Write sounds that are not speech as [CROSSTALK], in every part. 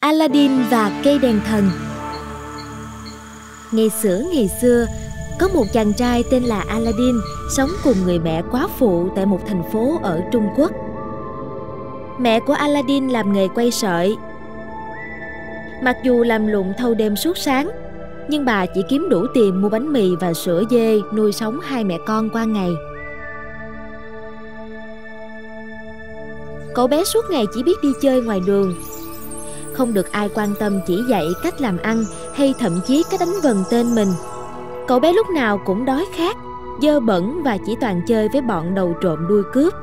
Aladdin và cây đèn thần Ngày xưa ngày xưa, có một chàng trai tên là Aladdin sống cùng người mẹ quá phụ tại một thành phố ở Trung Quốc. Mẹ của Aladdin làm nghề quay sợi. Mặc dù làm lụng thâu đêm suốt sáng, nhưng bà chỉ kiếm đủ tiền mua bánh mì và sữa dê nuôi sống hai mẹ con qua ngày. Cậu bé suốt ngày chỉ biết đi chơi ngoài đường, không được ai quan tâm chỉ dạy cách làm ăn hay thậm chí cách đánh vần tên mình. Cậu bé lúc nào cũng đói khát, dơ bẩn và chỉ toàn chơi với bọn đầu trộm đuôi cướp.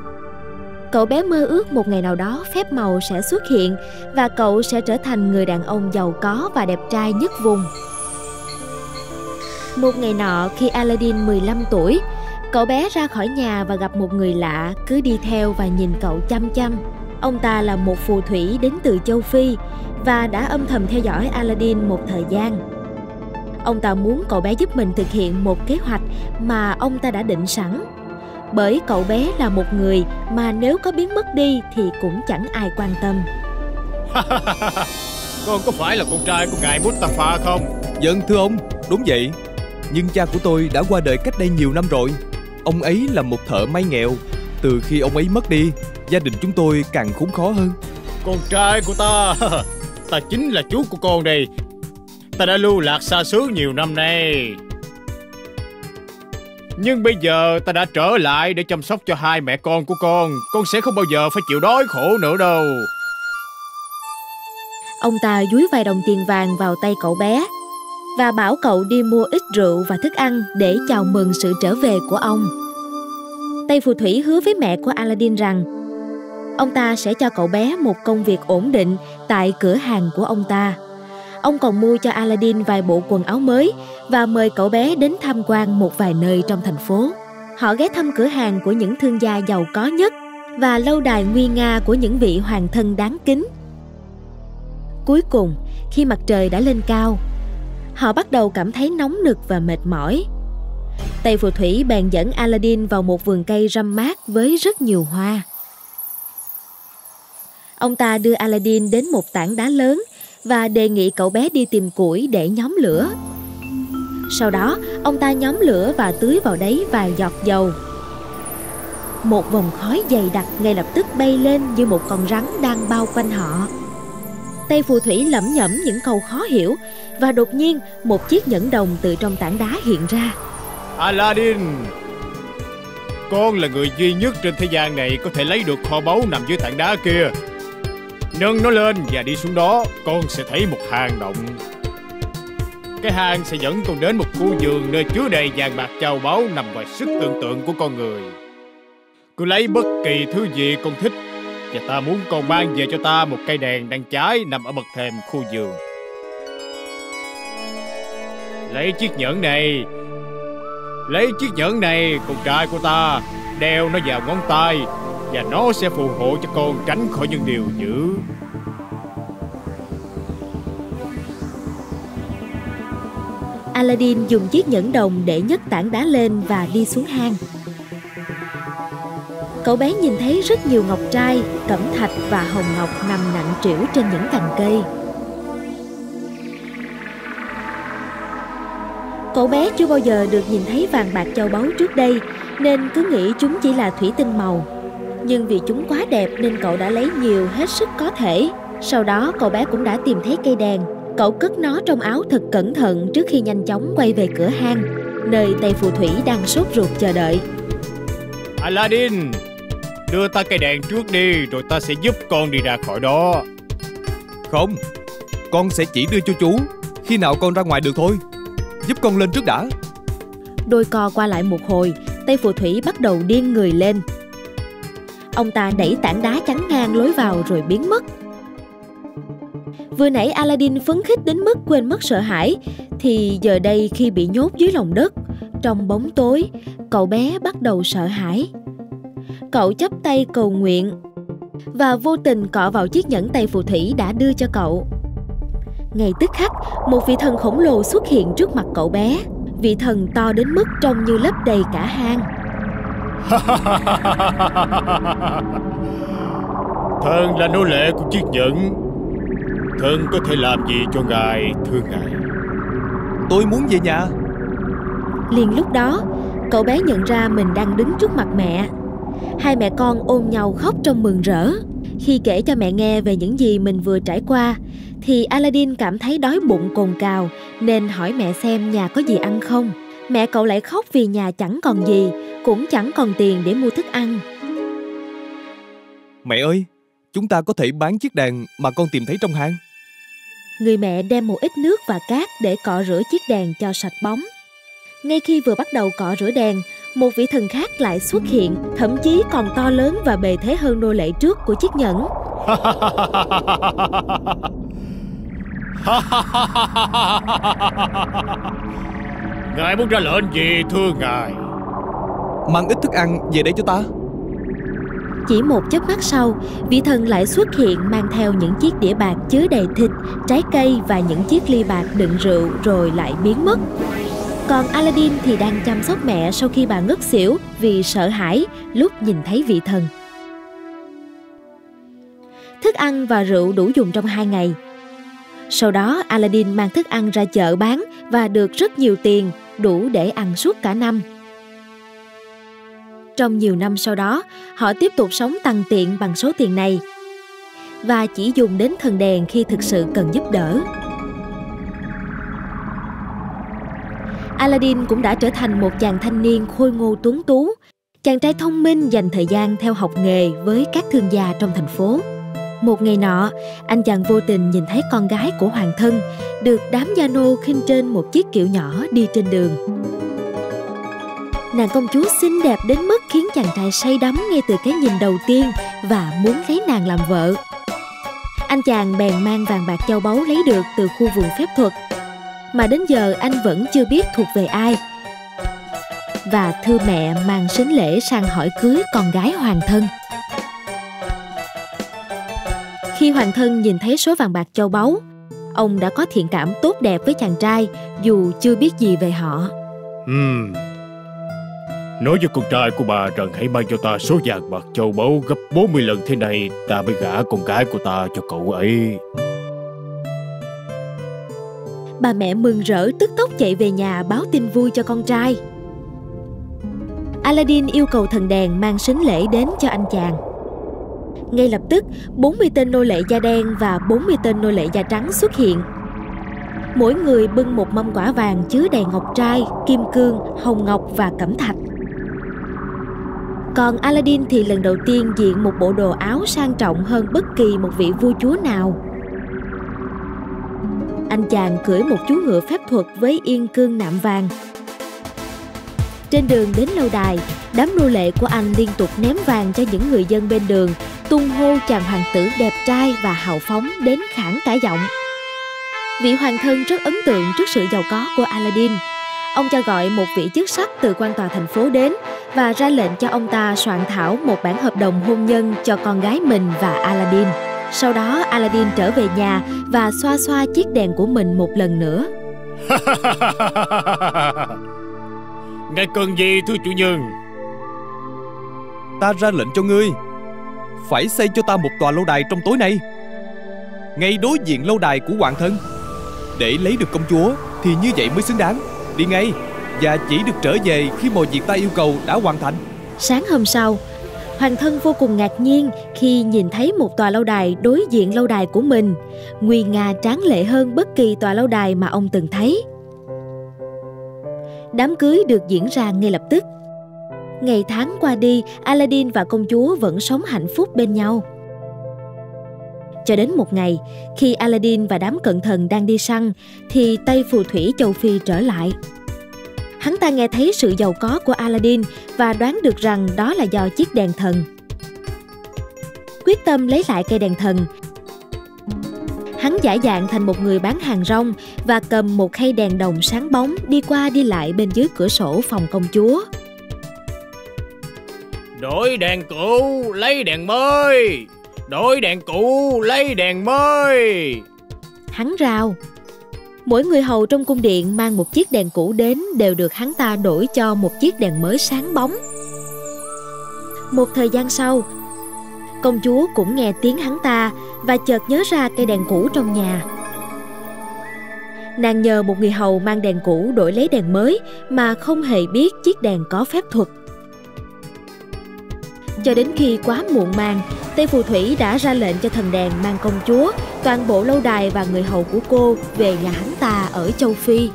Cậu bé mơ ước một ngày nào đó phép màu sẽ xuất hiện và cậu sẽ trở thành người đàn ông giàu có và đẹp trai nhất vùng. Một ngày nọ khi Aladdin 15 tuổi, cậu bé ra khỏi nhà và gặp một người lạ cứ đi theo và nhìn cậu chăm chăm. Ông ta là một phù thủy đến từ châu Phi và đã âm thầm theo dõi Aladdin một thời gian. Ông ta muốn cậu bé giúp mình thực hiện một kế hoạch mà ông ta đã định sẵn. Bởi cậu bé là một người mà nếu có biến mất đi thì cũng chẳng ai quan tâm. [LAUGHS] con có phải là con trai của ngài Mustafa không? Dân thưa ông, đúng vậy. Nhưng cha của tôi đã qua đời cách đây nhiều năm rồi. Ông ấy là một thợ may nghèo. Từ khi ông ấy mất đi, gia đình chúng tôi càng khốn khó hơn. Con trai của ta [LAUGHS] ta chính là chú của con đây. Ta đã lưu lạc xa xứ nhiều năm nay. Nhưng bây giờ ta đã trở lại để chăm sóc cho hai mẹ con của con. Con sẽ không bao giờ phải chịu đói khổ nữa đâu. Ông ta dúi vài đồng tiền vàng vào tay cậu bé Và bảo cậu đi mua ít rượu và thức ăn để chào mừng sự trở về của ông. Tây phù thủy hứa với mẹ của Aladdin rằng ông ta sẽ cho cậu bé một công việc ổn định tại cửa hàng của ông ta. Ông còn mua cho Aladdin vài bộ quần áo mới và mời cậu bé đến tham quan một vài nơi trong thành phố. Họ ghé thăm cửa hàng của những thương gia giàu có nhất và lâu đài nguy nga của những vị hoàng thân đáng kính. Cuối cùng, khi mặt trời đã lên cao, họ bắt đầu cảm thấy nóng nực và mệt mỏi. Tây phù thủy bèn dẫn Aladdin vào một vườn cây râm mát với rất nhiều hoa. Ông ta đưa Aladdin đến một tảng đá lớn và đề nghị cậu bé đi tìm củi để nhóm lửa. Sau đó, ông ta nhóm lửa và tưới vào đấy vài giọt dầu. Một vòng khói dày đặc ngay lập tức bay lên như một con rắn đang bao quanh họ. Tây phù thủy lẩm nhẩm những câu khó hiểu và đột nhiên một chiếc nhẫn đồng từ trong tảng đá hiện ra. Aladdin, con là người duy nhất trên thế gian này có thể lấy được kho báu nằm dưới tảng đá kia. Nâng nó lên và đi xuống đó, Con sẽ thấy một hang động. Cái hang sẽ dẫn con đến một khu vườn Nơi chứa đầy vàng bạc châu báu Nằm ngoài sức tưởng tượng của con người. Cứ lấy bất kỳ thứ gì con thích, Và ta muốn con mang về cho ta Một cây đèn đang cháy Nằm ở bậc thềm khu vườn. Lấy chiếc nhẫn này, Lấy chiếc nhẫn này, Con trai của ta, Đeo nó vào ngón tay và nó sẽ phù hộ cho con tránh khỏi những điều dữ Aladdin dùng chiếc nhẫn đồng để nhấc tảng đá lên và đi xuống hang. Cậu bé nhìn thấy rất nhiều ngọc trai, cẩm thạch và hồng ngọc nằm nặng trĩu trên những cành cây. Cậu bé chưa bao giờ được nhìn thấy vàng bạc châu báu trước đây nên cứ nghĩ chúng chỉ là thủy tinh màu nhưng vì chúng quá đẹp nên cậu đã lấy nhiều hết sức có thể. Sau đó cậu bé cũng đã tìm thấy cây đèn. Cậu cất nó trong áo thật cẩn thận trước khi nhanh chóng quay về cửa hang, nơi Tây Phù Thủy đang sốt ruột chờ đợi. Aladdin, đưa ta cây đèn trước đi rồi ta sẽ giúp con đi ra khỏi đó. Không, con sẽ chỉ đưa cho chú khi nào con ra ngoài được thôi. Giúp con lên trước đã. Đôi co qua lại một hồi, Tây Phù Thủy bắt đầu điên người lên Ông ta đẩy tảng đá chắn ngang lối vào rồi biến mất. Vừa nãy Aladdin phấn khích đến mức quên mất sợ hãi, thì giờ đây khi bị nhốt dưới lòng đất, trong bóng tối, cậu bé bắt đầu sợ hãi. Cậu chắp tay cầu nguyện và vô tình cọ vào chiếc nhẫn tay phù thủy đã đưa cho cậu. Ngay tức khắc, một vị thần khổng lồ xuất hiện trước mặt cậu bé. Vị thần to đến mức trông như lấp đầy cả hang. [LAUGHS] Thần là nô lệ của chiếc nhẫn. Thần có thể làm gì cho ngài thưa ngài? Tôi muốn về nhà. Liền lúc đó Cậu bé nhận ra mình đang đứng trước mặt mẹ. Hai mẹ con ôm nhau khóc trong mừng rỡ. Khi kể cho mẹ nghe về những gì mình vừa trải qua Thì Aladdin cảm thấy đói bụng cồn cào Nên hỏi mẹ xem nhà có gì ăn không Mẹ cậu lại khóc vì nhà chẳng còn gì Cũng chẳng còn tiền để mua thức ăn Mẹ ơi, chúng ta có thể bán chiếc đàn mà con tìm thấy trong hang. Người mẹ đem một ít nước và cát để cọ rửa chiếc đèn cho sạch bóng. Ngay khi vừa bắt đầu cọ rửa đèn, một vị thần khác lại xuất hiện, thậm chí còn to lớn và bề thế hơn nô lệ trước của chiếc nhẫn. [LAUGHS] ngài muốn ra lệnh gì thưa ngài Mang ít thức ăn về đây cho ta. Chỉ một chớp mắt sau, vị thần lại xuất hiện mang theo những chiếc đĩa bạc chứa đầy thịt, trái cây và những chiếc ly bạc đựng rượu rồi lại biến mất. Còn Aladdin thì đang chăm sóc mẹ sau khi bà ngất xỉu vì sợ hãi lúc nhìn thấy vị thần. Thức ăn và rượu đủ dùng trong hai ngày. Sau đó Aladdin mang thức ăn ra chợ bán và được rất nhiều tiền, đủ để ăn suốt cả năm. Trong nhiều năm sau đó, họ tiếp tục sống tăng tiện bằng số tiền này và chỉ dùng đến thần đèn khi thực sự cần giúp đỡ. Aladdin cũng đã trở thành một chàng thanh niên khôi ngô tuấn tú, chàng trai thông minh dành thời gian theo học nghề với các thương gia trong thành phố. Một ngày nọ, anh chàng vô tình nhìn thấy con gái của hoàng thân được đám gia nô khinh trên một chiếc kiệu nhỏ đi trên đường. Nàng công chúa xinh đẹp đến mức khiến chàng trai say đắm ngay từ cái nhìn đầu tiên và muốn lấy nàng làm vợ. Anh chàng bèn mang vàng bạc châu báu lấy được từ khu vườn phép thuật mà đến giờ anh vẫn chưa biết thuộc về ai. Và thưa mẹ mang sính lễ sang hỏi cưới con gái hoàng thân. Khi hoàng thân nhìn thấy số vàng bạc châu báu, ông đã có thiện cảm tốt đẹp với chàng trai dù chưa biết gì về họ. Ừm, Nói với con trai của bà rằng hãy mang cho ta số vàng bạc châu báu gấp 40 lần thế này Ta mới gả con gái của ta cho cậu ấy. Bà mẹ mừng rỡ tức tốc chạy về nhà báo tin vui cho con trai. Aladdin yêu cầu thần đèn mang sính lễ đến cho anh chàng ngay lập tức 40 tên nô lệ da đen và 40 tên nô lệ da trắng xuất hiện Mỗi người bưng một mâm quả vàng chứa đầy ngọc trai, kim cương, hồng ngọc và cẩm thạch còn Aladdin thì lần đầu tiên diện một bộ đồ áo sang trọng hơn bất kỳ một vị vua chúa nào. Anh chàng cưỡi một chú ngựa phép thuật với yên cương nạm vàng. Trên đường đến lâu đài, đám nô lệ của anh liên tục ném vàng cho những người dân bên đường, tung hô chàng hoàng tử đẹp trai và hào phóng đến khản cả giọng. Vị hoàng thân rất ấn tượng trước sự giàu có của Aladdin. Ông cho gọi một vị chức sắc từ quan tòa thành phố đến và ra lệnh cho ông ta soạn thảo một bản hợp đồng hôn nhân cho con gái mình và Aladdin. Sau đó Aladdin trở về nhà và xoa xoa chiếc đèn của mình một lần nữa. [LAUGHS] Ngài cần gì thưa chủ nhân? Ta ra lệnh cho ngươi phải xây cho ta một tòa lâu đài trong tối nay Ngay đối diện lâu đài của hoàng thân Để lấy được công chúa Thì như vậy mới xứng đáng Đi ngay và chỉ được trở về khi mọi việc ta yêu cầu đã hoàn thành. Sáng hôm sau, Hoàng thân vô cùng ngạc nhiên khi nhìn thấy một tòa lâu đài đối diện lâu đài của mình, nguy nga tráng lệ hơn bất kỳ tòa lâu đài mà ông từng thấy. Đám cưới được diễn ra ngay lập tức. Ngày tháng qua đi, Aladdin và công chúa vẫn sống hạnh phúc bên nhau. Cho đến một ngày, khi Aladdin và đám cận thần đang đi săn, thì Tây phù thủy châu Phi trở lại. Hắn ta nghe thấy sự giàu có của Aladdin và đoán được rằng đó là do chiếc đèn thần. Quyết tâm lấy lại cây đèn thần, hắn giả dạng thành một người bán hàng rong và cầm một khay đèn đồng sáng bóng đi qua đi lại bên dưới cửa sổ phòng công chúa. Đổi đèn cũ, lấy đèn mới. Đổi đèn cũ, lấy đèn mới. Hắn rào Mỗi người hầu trong cung điện mang một chiếc đèn cũ đến đều được hắn ta đổi cho một chiếc đèn mới sáng bóng. Một thời gian sau, Công chúa cũng nghe tiếng hắn ta và chợt nhớ ra cây đèn cũ trong nhà. Nàng nhờ một người hầu mang đèn cũ đổi lấy đèn mới mà không hề biết chiếc đèn có phép thuật. Cho đến khi quá muộn màng, Tây Phù Thủy đã ra lệnh cho thần đèn mang công chúa, toàn bộ lâu đài và người hầu của cô về nhà hắn ta ở châu Phi.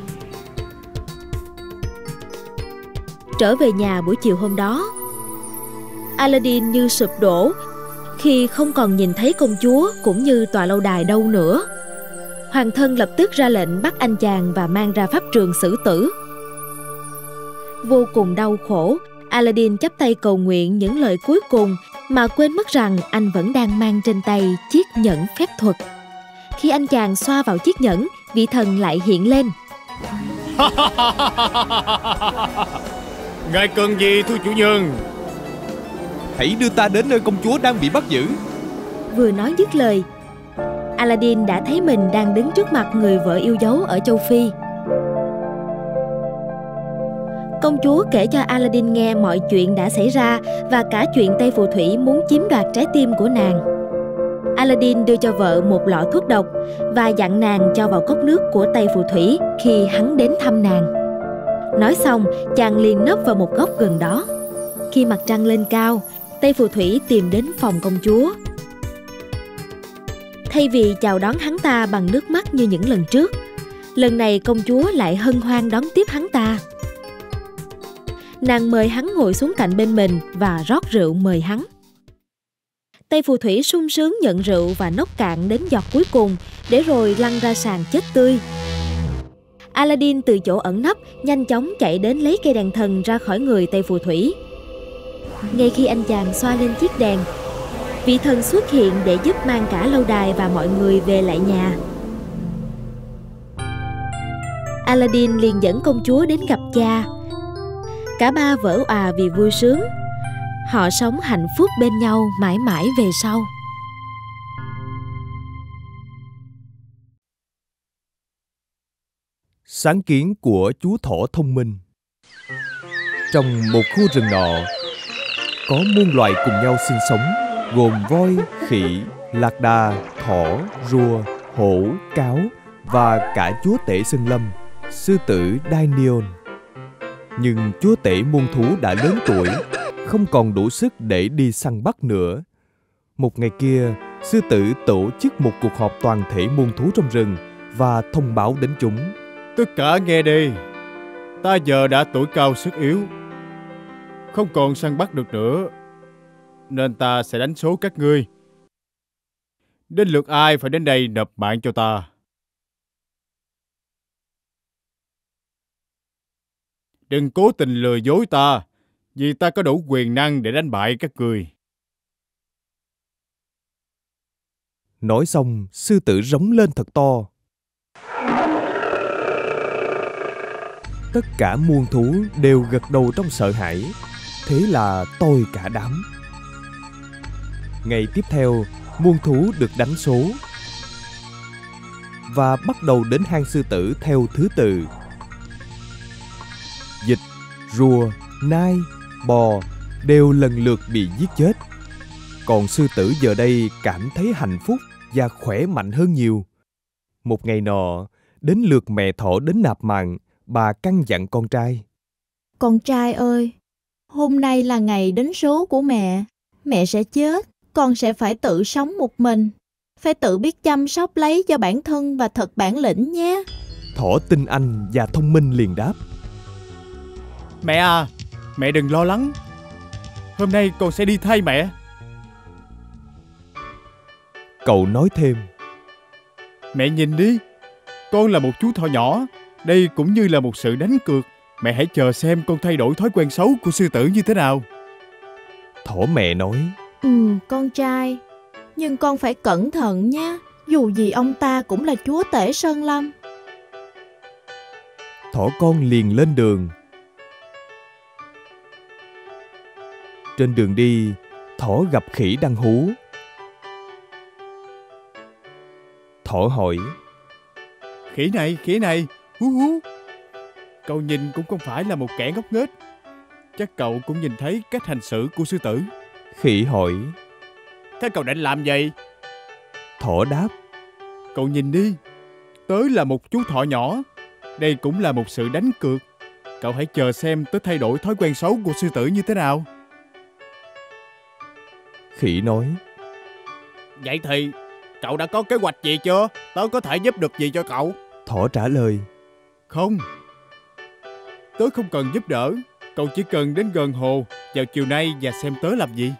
Trở về nhà buổi chiều hôm đó, Aladdin như sụp đổ khi không còn nhìn thấy công chúa cũng như tòa lâu đài đâu nữa. Hoàng thân lập tức ra lệnh bắt anh chàng và mang ra pháp trường xử tử. Vô cùng đau khổ, Aladdin chắp tay cầu nguyện những lời cuối cùng mà quên mất rằng anh vẫn đang mang trên tay chiếc nhẫn phép thuật. Khi anh chàng xoa vào chiếc nhẫn, vị thần lại hiện lên. Ngài cần gì thưa chủ nhân? Hãy đưa ta đến nơi công chúa đang bị bắt giữ. Vừa nói dứt lời, Aladdin đã thấy mình đang đứng trước mặt người vợ yêu dấu ở châu Phi. Công chúa kể cho Aladdin nghe mọi chuyện đã xảy ra và cả chuyện Tây Phù Thủy muốn chiếm đoạt trái tim của nàng. Aladdin đưa cho vợ một lọ thuốc độc và dặn nàng cho vào cốc nước của Tây Phù Thủy khi hắn đến thăm nàng. Nói xong, chàng liền nấp vào một góc gần đó. Khi mặt trăng lên cao, Tây Phù Thủy tìm đến phòng công chúa. Thay vì chào đón hắn ta bằng nước mắt như những lần trước, lần này công chúa lại hân hoan đón tiếp hắn ta. Nàng mời hắn ngồi xuống cạnh bên mình và rót rượu mời hắn. Tây phù thủy sung sướng nhận rượu và nốc cạn đến giọt cuối cùng để rồi lăn ra sàn chết tươi. Aladdin từ chỗ ẩn nấp nhanh chóng chạy đến lấy cây đèn thần ra khỏi người Tây phù thủy. Ngay khi anh chàng xoa lên chiếc đèn, vị thần xuất hiện để giúp mang cả lâu đài và mọi người về lại nhà. Aladdin liền dẫn công chúa đến gặp cha Cả ba vỡ òa vì vui sướng. Họ sống hạnh phúc bên nhau mãi mãi về sau. Sáng kiến của chú thỏ thông minh Trong một khu rừng nọ, có muôn loài cùng nhau sinh sống, gồm voi, khỉ, lạc đà, thỏ, rùa, hổ, cáo và cả chúa tể sơn lâm, sư tử Dainion nhưng chúa tể muôn thú đã lớn tuổi, không còn đủ sức để đi săn bắt nữa. Một ngày kia, sư tử tổ chức một cuộc họp toàn thể muôn thú trong rừng và thông báo đến chúng. Tất cả nghe đi. Ta giờ đã tuổi cao sức yếu, không còn săn bắt được nữa, nên ta sẽ đánh số các ngươi. Đến lượt ai phải đến đây nộp mạng cho ta? Đừng cố tình lừa dối ta, vì ta có đủ quyền năng để đánh bại các người. Nói xong, sư tử rống lên thật to. Tất cả muôn thú đều gật đầu trong sợ hãi. Thế là tôi cả đám. Ngày tiếp theo, muôn thú được đánh số và bắt đầu đến hang sư tử theo thứ tự rùa, nai, bò đều lần lượt bị giết chết. Còn sư tử giờ đây cảm thấy hạnh phúc và khỏe mạnh hơn nhiều. Một ngày nọ, đến lượt mẹ thỏ đến nạp mạng, bà căn dặn con trai. Con trai ơi, hôm nay là ngày đến số của mẹ. Mẹ sẽ chết, con sẽ phải tự sống một mình. Phải tự biết chăm sóc lấy cho bản thân và thật bản lĩnh nhé. Thỏ tin anh và thông minh liền đáp. Mẹ à, mẹ đừng lo lắng. Hôm nay con sẽ đi thay mẹ. Cậu nói thêm. Mẹ nhìn đi, con là một chú thỏ nhỏ. Đây cũng như là một sự đánh cược. Mẹ hãy chờ xem con thay đổi thói quen xấu của sư tử như thế nào. Thỏ mẹ nói. Ừ, con trai. Nhưng con phải cẩn thận nha. Dù gì ông ta cũng là chúa tể Sơn Lâm. Thỏ con liền lên đường Trên đường đi, thỏ gặp khỉ đang hú. Thỏ hỏi. Khỉ này, khỉ này, hú hú. Cậu nhìn cũng không phải là một kẻ ngốc nghếch. Chắc cậu cũng nhìn thấy cách hành xử của sư tử. Khỉ hỏi. Thế cậu định làm gì? Thỏ đáp. Cậu nhìn đi. Tớ là một chú thỏ nhỏ. Đây cũng là một sự đánh cược. Cậu hãy chờ xem tớ thay đổi thói quen xấu của sư tử như thế nào. Khỉ nói. Vậy thì cậu đã có kế hoạch gì chưa? Tớ có thể giúp được gì cho cậu? Thỏ trả lời. Không. Tớ không cần giúp đỡ. Cậu chỉ cần đến gần hồ vào chiều nay và xem tớ làm gì.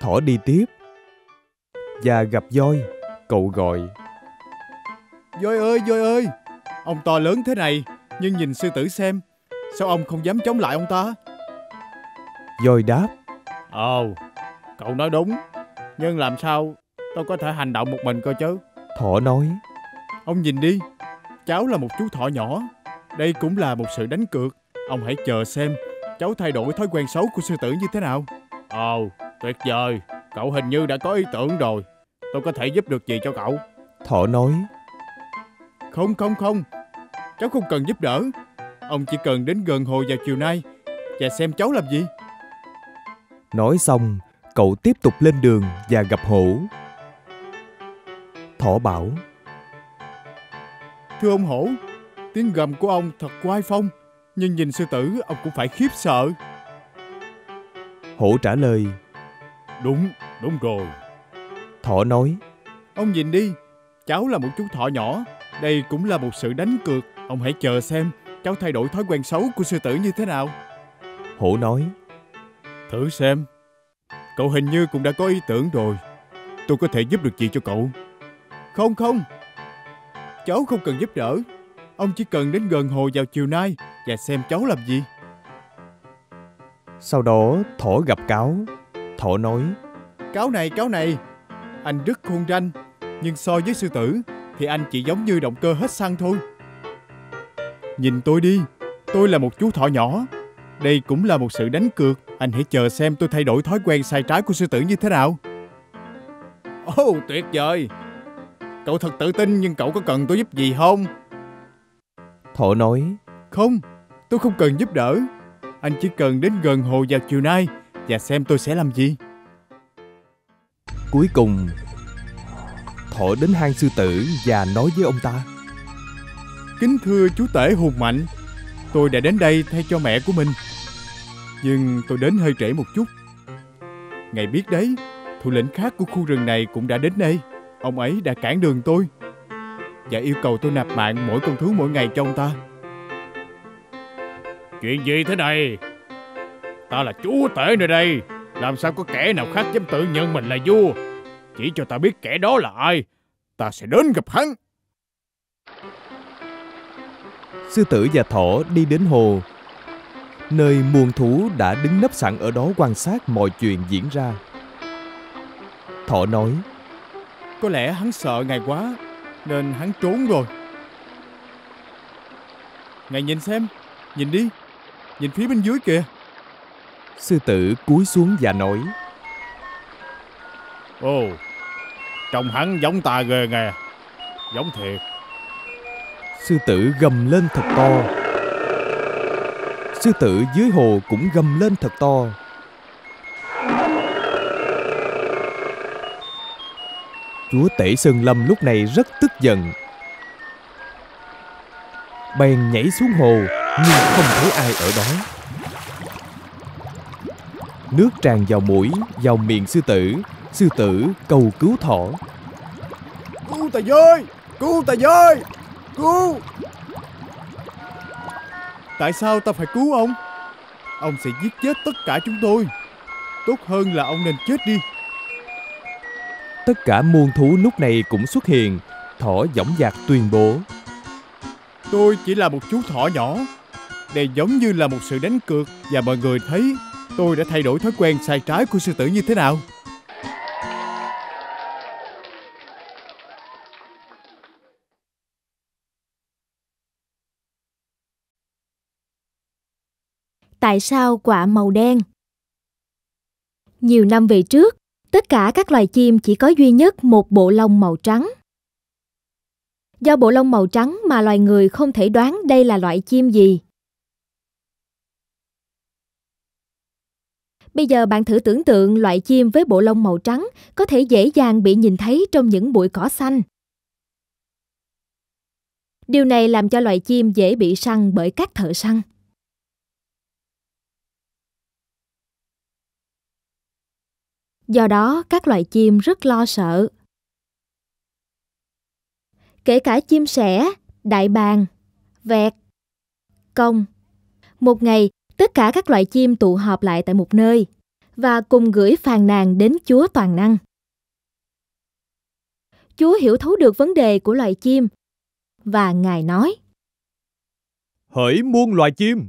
Thỏ đi tiếp. Và gặp voi, cậu gọi. Voi ơi, voi ơi! Ông to lớn thế này, nhưng nhìn sư tử xem. Sao ông không dám chống lại ông ta? Voi đáp. Ồ, cậu nói đúng. Nhưng làm sao tôi có thể hành động một mình cơ chứ? Thỏ nói. Ông nhìn đi, cháu là một chú thỏ nhỏ. Đây cũng là một sự đánh cược. Ông hãy chờ xem cháu thay đổi thói quen xấu của sư tử như thế nào. Ồ, tuyệt vời. Cậu hình như đã có ý tưởng rồi. Tôi có thể giúp được gì cho cậu? Thỏ nói. Không, không, không. Cháu không cần giúp đỡ. Ông chỉ cần đến gần hồ vào chiều nay và xem cháu làm gì. Nói xong, cậu tiếp tục lên đường và gặp hổ. Thỏ bảo. Thưa ông hổ, tiếng gầm của ông thật quai phong, nhưng nhìn sư tử ông cũng phải khiếp sợ. Hổ trả lời. Đúng, đúng rồi. Thỏ nói. Ông nhìn đi, cháu là một chú thỏ nhỏ. Đây cũng là một sự đánh cược. Ông hãy chờ xem cháu thay đổi thói quen xấu của sư tử như thế nào. Hổ nói. Thử xem. Cậu hình như cũng đã có ý tưởng rồi. Tôi có thể giúp được gì cho cậu? Không không. Cháu không cần giúp đỡ. Ông chỉ cần đến gần hồ vào chiều nay và xem cháu làm gì. Sau đó thỏ gặp cáo. Thỏ nói. Cáo này, cáo này. Anh rất khôn ranh. Nhưng so với sư tử thì anh chỉ giống như động cơ hết xăng thôi. Nhìn tôi đi. Tôi là một chú thỏ nhỏ. Đây cũng là một sự đánh cược. Anh hãy chờ xem tôi thay đổi thói quen sai trái của sư tử như thế nào. Ồ, oh, tuyệt vời. Cậu thật tự tin nhưng cậu có cần tôi giúp gì không? Thỏ nói. Không, tôi không cần giúp đỡ. Anh chỉ cần đến gần hồ vào chiều nay và xem tôi sẽ làm gì. Cuối cùng, Thỏ đến hang sư tử và nói với ông ta. Kính thưa chú tể hùng mạnh, tôi đã đến đây thay cho mẹ của mình. Nhưng tôi đến hơi trễ một chút. Ngài biết đấy, thủ lĩnh khác của khu rừng này cũng đã đến đây. Ông ấy đã cản đường tôi và yêu cầu tôi nạp mạng mỗi con thú mỗi ngày cho ông ta. Chuyện gì thế này? Ta là chúa tể nơi đây. Làm sao có kẻ nào khác dám tự nhận mình là vua? Chỉ cho ta biết kẻ đó là ai. Ta sẽ đến gặp hắn. Sư tử và thỏ đi đến hồ. Nơi muôn thú đã đứng nấp sẵn ở đó quan sát mọi chuyện diễn ra. Thỏ nói. Có lẽ hắn sợ ngài quá nên hắn trốn rồi. Ngài nhìn xem, nhìn đi, nhìn phía bên dưới kìa. Sư tử cúi xuống và nói. Ồ, trông hắn giống ta ghê nghe, giống thiệt. Sư tử gầm lên thật to. Sư tử dưới hồ cũng gầm lên thật to. Chúa tể Sơn Lâm lúc này rất tức giận. Bèn nhảy xuống hồ nhưng không thấy ai ở đó. Nước tràn vào mũi, vào miệng sư tử. Sư tử cầu cứu thỏ. Cứu ta với! Cứu ta với! Cứu! Tại sao ta phải cứu ông? Ông sẽ giết chết tất cả chúng tôi. Tốt hơn là ông nên chết đi. Tất cả muôn thú lúc này cũng xuất hiện. Thỏ dõng dạc tuyên bố. Tôi chỉ là một chú thỏ nhỏ. Đây giống như là một sự đánh cược và mọi người thấy tôi đã thay đổi thói quen sai trái của sư tử như thế nào. Tại sao quả màu đen? Nhiều năm về trước, tất cả các loài chim chỉ có duy nhất một bộ lông màu trắng. Do bộ lông màu trắng mà loài người không thể đoán đây là loại chim gì. Bây giờ bạn thử tưởng tượng loại chim với bộ lông màu trắng có thể dễ dàng bị nhìn thấy trong những bụi cỏ xanh. Điều này làm cho loài chim dễ bị săn bởi các thợ săn. Do đó, các loài chim rất lo sợ. Kể cả chim sẻ, đại bàng, vẹt, công. Một ngày, tất cả các loài chim tụ họp lại tại một nơi và cùng gửi phàn nàn đến Chúa Toàn Năng. Chúa hiểu thấu được vấn đề của loài chim và Ngài nói Hỡi muôn loài chim,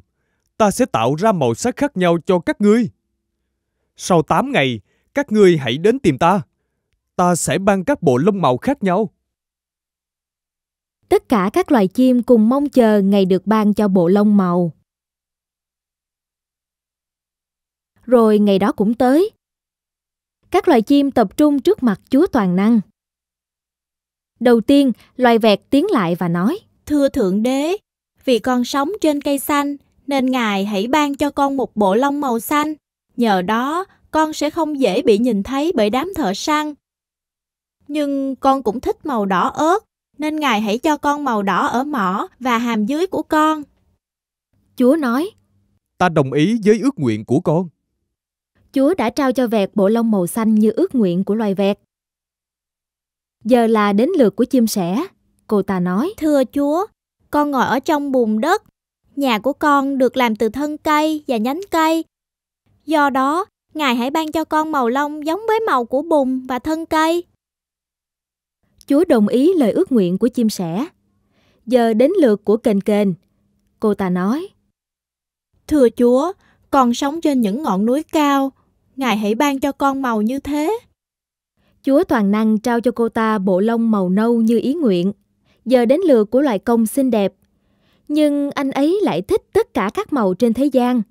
ta sẽ tạo ra màu sắc khác nhau cho các ngươi. Sau 8 ngày, các ngươi hãy đến tìm ta. Ta sẽ ban các bộ lông màu khác nhau. Tất cả các loài chim cùng mong chờ ngày được ban cho bộ lông màu. Rồi ngày đó cũng tới. Các loài chim tập trung trước mặt Chúa Toàn Năng. Đầu tiên, loài vẹt tiến lại và nói, Thưa Thượng Đế, vì con sống trên cây xanh, nên Ngài hãy ban cho con một bộ lông màu xanh. Nhờ đó, con sẽ không dễ bị nhìn thấy bởi đám thợ săn. Nhưng con cũng thích màu đỏ ớt, nên Ngài hãy cho con màu đỏ ở mỏ và hàm dưới của con. Chúa nói, Ta đồng ý với ước nguyện của con. Chúa đã trao cho vẹt bộ lông màu xanh như ước nguyện của loài vẹt. Giờ là đến lượt của chim sẻ. Cô ta nói, Thưa Chúa, con ngồi ở trong bùn đất. Nhà của con được làm từ thân cây và nhánh cây. Do đó, Ngài hãy ban cho con màu lông giống với màu của bùn và thân cây. Chúa đồng ý lời ước nguyện của chim sẻ. Giờ đến lượt của kền kền. Cô ta nói, Thưa Chúa, con sống trên những ngọn núi cao. Ngài hãy ban cho con màu như thế. Chúa toàn năng trao cho cô ta bộ lông màu nâu như ý nguyện. Giờ đến lượt của loài công xinh đẹp. Nhưng anh ấy lại thích tất cả các màu trên thế gian.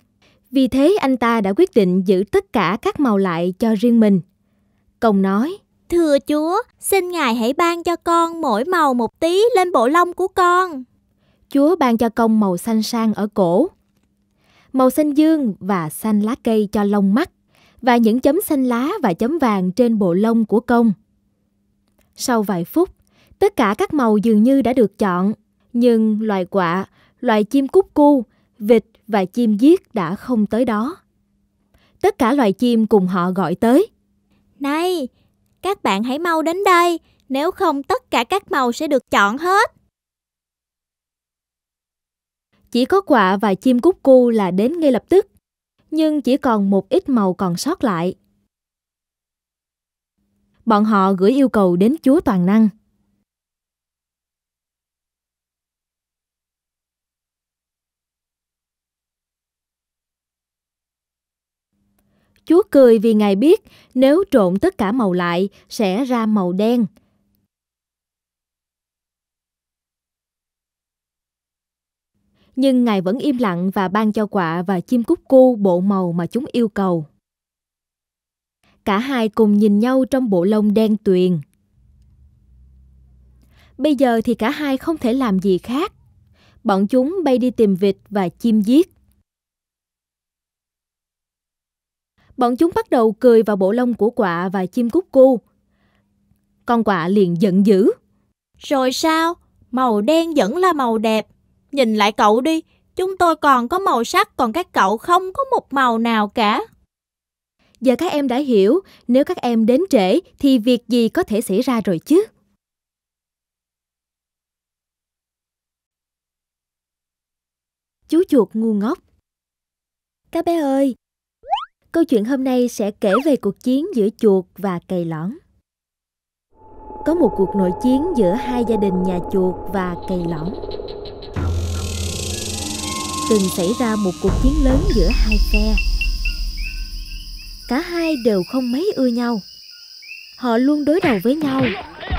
Vì thế anh ta đã quyết định giữ tất cả các màu lại cho riêng mình. Công nói, Thưa Chúa, xin Ngài hãy ban cho con mỗi màu một tí lên bộ lông của con. Chúa ban cho công màu xanh sang ở cổ, màu xanh dương và xanh lá cây cho lông mắt và những chấm xanh lá và chấm vàng trên bộ lông của công. Sau vài phút, tất cả các màu dường như đã được chọn, nhưng loài quạ, loài chim cúc cu, vịt và chim giết đã không tới đó. Tất cả loài chim cùng họ gọi tới. Này, các bạn hãy mau đến đây, nếu không tất cả các màu sẽ được chọn hết. Chỉ có quạ và chim cúc cu là đến ngay lập tức, nhưng chỉ còn một ít màu còn sót lại. Bọn họ gửi yêu cầu đến Chúa Toàn Năng. Chúa cười vì Ngài biết nếu trộn tất cả màu lại sẽ ra màu đen. Nhưng Ngài vẫn im lặng và ban cho quạ và chim cúc cu bộ màu mà chúng yêu cầu. Cả hai cùng nhìn nhau trong bộ lông đen tuyền. Bây giờ thì cả hai không thể làm gì khác. Bọn chúng bay đi tìm vịt và chim giết. Bọn chúng bắt đầu cười vào bộ lông của quạ và chim cúc cu. Con quạ liền giận dữ. Rồi sao? Màu đen vẫn là màu đẹp. Nhìn lại cậu đi, chúng tôi còn có màu sắc còn các cậu không có một màu nào cả. Giờ các em đã hiểu, nếu các em đến trễ thì việc gì có thể xảy ra rồi chứ? Chú chuột ngu ngốc Các bé ơi, câu chuyện hôm nay sẽ kể về cuộc chiến giữa chuột và cầy lõn. Có một cuộc nội chiến giữa hai gia đình nhà chuột và cầy lõn. Từng xảy ra một cuộc chiến lớn giữa hai phe. Cả hai đều không mấy ưa nhau. Họ luôn đối đầu với nhau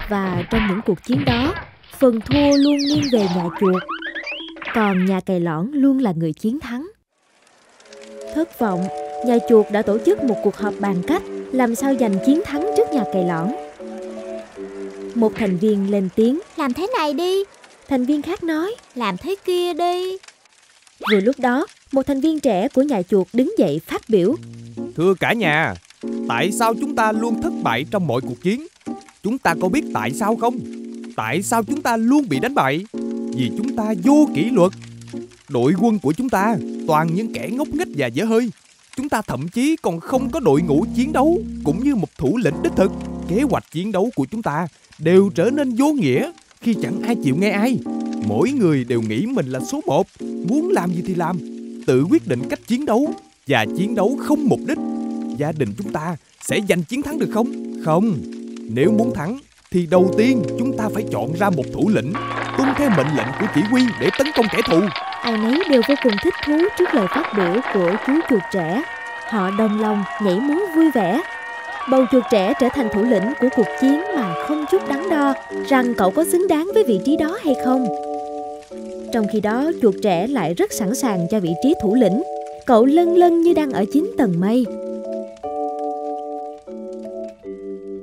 và trong những cuộc chiến đó, phần thua luôn nghiêng về nhà chuột. Còn nhà cày lõn luôn là người chiến thắng. Thất vọng, nhà chuột đã tổ chức một cuộc họp bàn cách làm sao giành chiến thắng trước nhà cày lõn. Một thành viên lên tiếng, Làm thế này đi, thành viên khác nói. làm thế kia đi. Vừa lúc đó, một thành viên trẻ của nhà chuột đứng dậy phát biểu. Thưa cả nhà, tại sao chúng ta luôn thất bại trong mọi cuộc chiến? Chúng ta có biết tại sao không? Tại sao chúng ta luôn bị đánh bại? Vì chúng ta vô kỷ luật. Đội quân của chúng ta toàn những kẻ ngốc nghếch và dở hơi. Chúng ta thậm chí còn không có đội ngũ chiến đấu cũng như một thủ lĩnh đích thực. Kế hoạch chiến đấu của chúng ta đều trở nên vô nghĩa khi chẳng ai chịu nghe ai. Mỗi người đều nghĩ mình là số một, muốn làm gì thì làm, tự quyết định cách chiến đấu và chiến đấu không mục đích. Gia đình chúng ta sẽ giành chiến thắng được không? Không. Nếu muốn thắng thì đầu tiên chúng ta phải chọn ra một thủ lĩnh, tuân theo mệnh lệnh của chỉ huy để tấn công kẻ thù. Ai nấy đều vô cùng thích thú trước lời phát biểu của chú chuột trẻ. Họ đồng lòng nhảy múa vui vẻ. Bầu chuột trẻ trở thành thủ lĩnh của cuộc chiến mà không chút đắn đo rằng cậu có xứng đáng với vị trí đó hay không. Trong khi đó, chuột trẻ lại rất sẵn sàng cho vị trí thủ lĩnh. Cậu lân lân như đang ở chín tầng mây.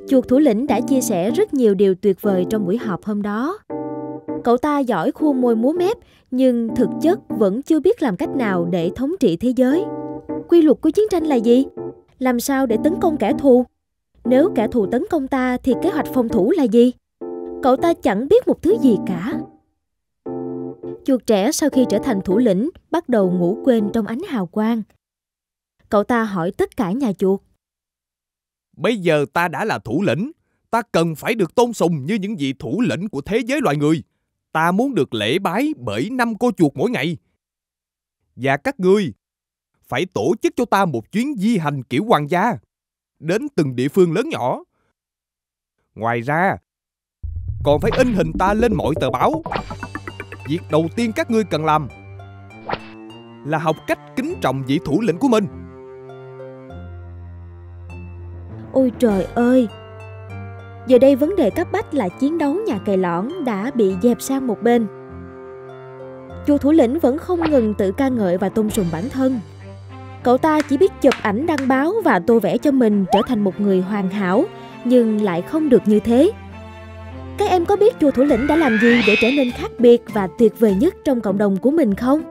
Chuột thủ lĩnh đã chia sẻ rất nhiều điều tuyệt vời trong buổi họp hôm đó. Cậu ta giỏi khua môi múa mép, nhưng thực chất vẫn chưa biết làm cách nào để thống trị thế giới. Quy luật của chiến tranh là gì? Làm sao để tấn công kẻ thù? Nếu kẻ thù tấn công ta thì kế hoạch phòng thủ là gì? Cậu ta chẳng biết một thứ gì cả. Chuột trẻ sau khi trở thành thủ lĩnh bắt đầu ngủ quên trong ánh hào quang. Cậu ta hỏi tất cả nhà chuột. Bây giờ ta đã là thủ lĩnh, ta cần phải được tôn sùng như những vị thủ lĩnh của thế giới loài người. Ta muốn được lễ bái bởi năm cô chuột mỗi ngày. Và các ngươi phải tổ chức cho ta một chuyến di hành kiểu hoàng gia đến từng địa phương lớn nhỏ. Ngoài ra, còn phải in hình ta lên mọi tờ báo. Việc đầu tiên các ngươi cần làm là học cách kính trọng vị thủ lĩnh của mình. Ôi trời ơi! Giờ đây vấn đề cấp bách là chiến đấu nhà cày lõn đã bị dẹp sang một bên. Chu thủ lĩnh vẫn không ngừng tự ca ngợi và tôn sùng bản thân. Cậu ta chỉ biết chụp ảnh đăng báo và tô vẽ cho mình trở thành một người hoàn hảo, nhưng lại không được như thế. Các em có biết chùa thủ lĩnh đã làm gì để trở nên khác biệt và tuyệt vời nhất trong cộng đồng của mình không?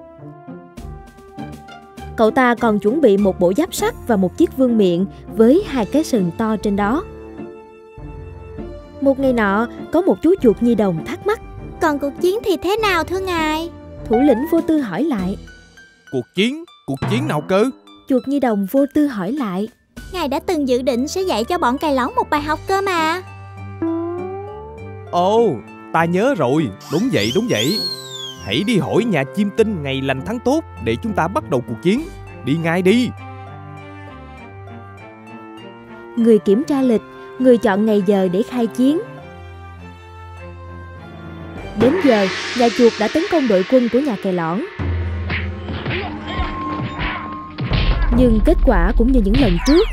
Cậu ta còn chuẩn bị một bộ giáp sắt và một chiếc vương miện với hai cái sừng to trên đó. Một ngày nọ, có một chú chuột nhi đồng thắc mắc. Còn cuộc chiến thì thế nào thưa ngài? Thủ lĩnh vô tư hỏi lại. Cuộc chiến? Cuộc chiến nào cơ? Chuột nhi đồng vô tư hỏi lại. Ngài đã từng dự định sẽ dạy cho bọn cày lóng một bài học cơ mà. Ồ, ta nhớ rồi, đúng vậy, đúng vậy. Hãy đi hỏi nhà chim tinh ngày lành tháng tốt để chúng ta bắt đầu cuộc chiến. Đi ngay đi. Người kiểm tra lịch, người chọn ngày giờ để khai chiến. Đến giờ, nhà chuột đã tấn công đội quân của nhà kè lõn. Nhưng kết quả cũng như những lần trước.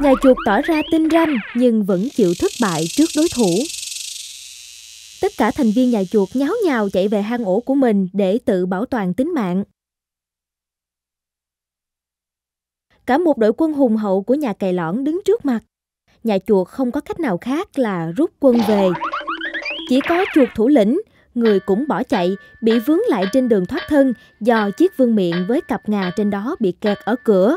Nhà chuột tỏ ra tinh ranh nhưng vẫn chịu thất bại trước đối thủ. Tất cả thành viên nhà chuột nháo nhào chạy về hang ổ của mình để tự bảo toàn tính mạng. Cả một đội quân hùng hậu của nhà cày lõn đứng trước mặt. Nhà chuột không có cách nào khác là rút quân về. Chỉ có chuột thủ lĩnh, người cũng bỏ chạy, bị vướng lại trên đường thoát thân do chiếc vương miệng với cặp ngà trên đó bị kẹt ở cửa.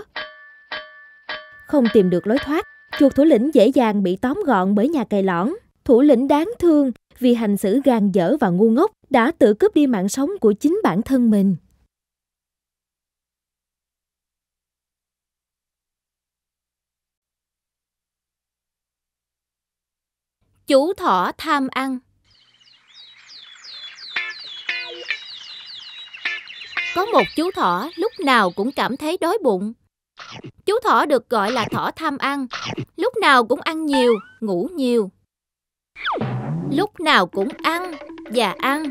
Không tìm được lối thoát, chuột thủ lĩnh dễ dàng bị tóm gọn bởi nhà cày lõn. Thủ lĩnh đáng thương vì hành xử gan dở và ngu ngốc đã tự cướp đi mạng sống của chính bản thân mình. Chú thỏ tham ăn Có một chú thỏ lúc nào cũng cảm thấy đói bụng. Chú thỏ được gọi là thỏ tham ăn, lúc nào cũng ăn nhiều, ngủ nhiều lúc nào cũng ăn và ăn.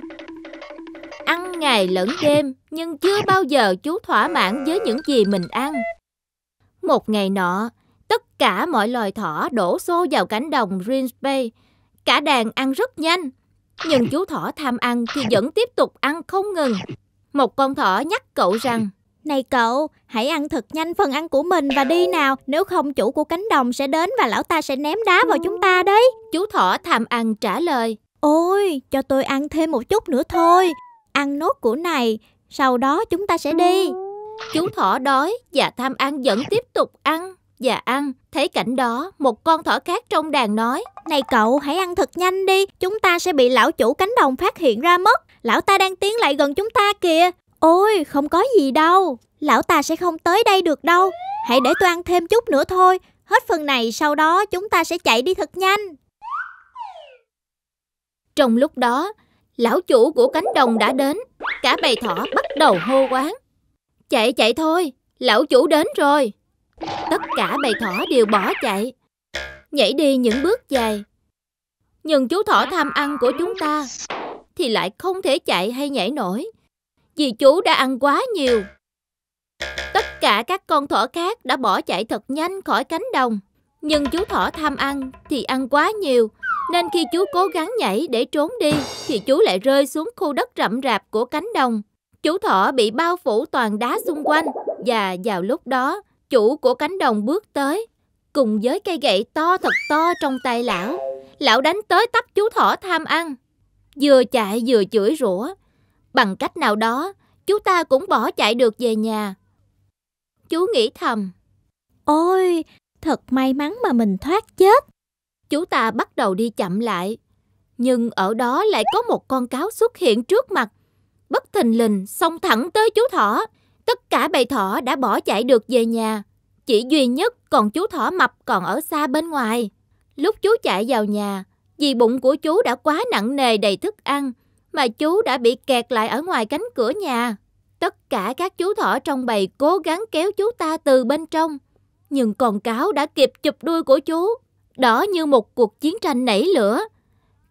Ăn ngày lẫn đêm, nhưng chưa bao giờ chú thỏa mãn với những gì mình ăn. Một ngày nọ, tất cả mọi loài thỏ đổ xô vào cánh đồng Green Bay. Cả đàn ăn rất nhanh, nhưng chú thỏ tham ăn thì vẫn tiếp tục ăn không ngừng. Một con thỏ nhắc cậu rằng này cậu, hãy ăn thật nhanh phần ăn của mình và đi nào, nếu không chủ của cánh đồng sẽ đến và lão ta sẽ ném đá vào chúng ta đấy. Chú thỏ tham ăn trả lời. Ôi, cho tôi ăn thêm một chút nữa thôi. Ăn nốt của này, sau đó chúng ta sẽ đi. Chú thỏ đói và tham ăn vẫn tiếp tục ăn và ăn. Thấy cảnh đó, một con thỏ khác trong đàn nói. Này cậu, hãy ăn thật nhanh đi, chúng ta sẽ bị lão chủ cánh đồng phát hiện ra mất. Lão ta đang tiến lại gần chúng ta kìa. Ôi, không có gì đâu. Lão ta sẽ không tới đây được đâu. Hãy để tôi ăn thêm chút nữa thôi. Hết phần này sau đó chúng ta sẽ chạy đi thật nhanh. Trong lúc đó, lão chủ của cánh đồng đã đến. Cả bầy thỏ bắt đầu hô quán. Chạy chạy thôi, lão chủ đến rồi. Tất cả bầy thỏ đều bỏ chạy, nhảy đi những bước dài. Nhưng chú thỏ tham ăn của chúng ta thì lại không thể chạy hay nhảy nổi, vì chú đã ăn quá nhiều. Tất cả các con thỏ khác đã bỏ chạy thật nhanh khỏi cánh đồng. Nhưng chú thỏ tham ăn thì ăn quá nhiều, nên khi chú cố gắng nhảy để trốn đi thì chú lại rơi xuống khu đất rậm rạp của cánh đồng. Chú thỏ bị bao phủ toàn đá xung quanh và vào lúc đó chủ của cánh đồng bước tới cùng với cây gậy to thật to trong tay lão. Lão đánh tới tấp chú thỏ tham ăn. Vừa chạy vừa chửi rủa. Bằng cách nào đó, chú ta cũng bỏ chạy được về nhà. Chú nghĩ thầm. Ôi, thật may mắn mà mình thoát chết. Chú ta bắt đầu đi chậm lại. Nhưng ở đó lại có một con cáo xuất hiện trước mặt. Bất thình lình xông thẳng tới chú thỏ. Tất cả bầy thỏ đã bỏ chạy được về nhà. Chỉ duy nhất còn chú thỏ mập còn ở xa bên ngoài. Lúc chú chạy vào nhà, vì bụng của chú đã quá nặng nề đầy thức ăn, mà chú đã bị kẹt lại ở ngoài cánh cửa nhà. Tất cả các chú thỏ trong bầy cố gắng kéo chú ta từ bên trong. Nhưng con cáo đã kịp chụp đuôi của chú. Đó như một cuộc chiến tranh nảy lửa.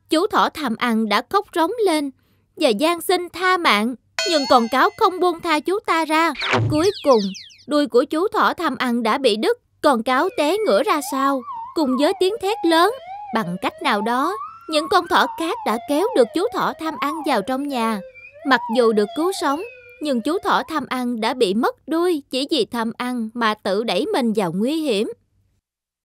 Chú thỏ tham ăn đã khóc rống lên và gian xin tha mạng. Nhưng con cáo không buông tha chú ta ra. Cuối cùng, đuôi của chú thỏ tham ăn đã bị đứt. Con cáo té ngửa ra sau, cùng với tiếng thét lớn. Bằng cách nào đó, những con thỏ khác đã kéo được chú thỏ tham ăn vào trong nhà. Mặc dù được cứu sống, nhưng chú thỏ tham ăn đã bị mất đuôi chỉ vì tham ăn mà tự đẩy mình vào nguy hiểm.